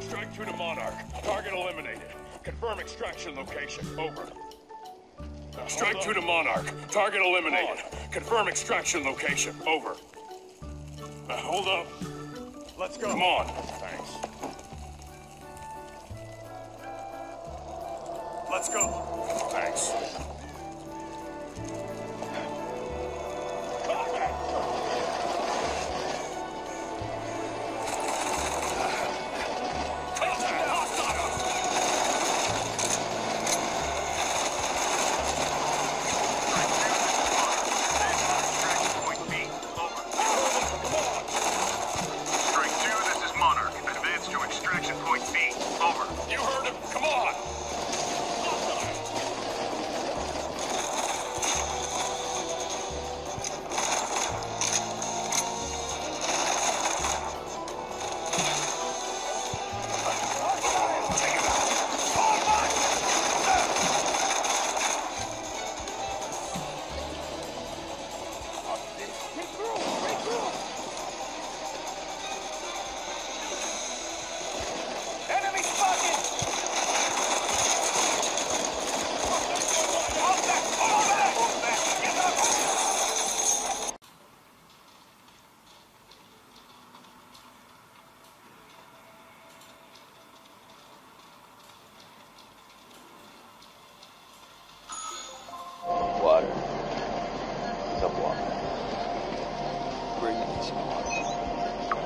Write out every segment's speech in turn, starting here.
Strike two to Monarch. Target eliminated. Confirm extraction location. Over. Strike two to Monarch. Target eliminated. Confirm extraction location. Over. Hold up. Let's go. Come on. Thanks. Let's go. Thanks. Strike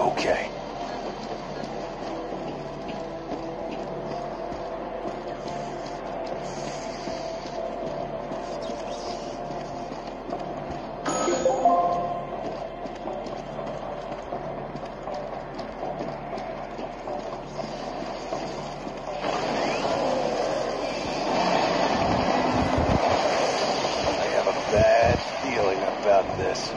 Okay. I have a bad feeling about this.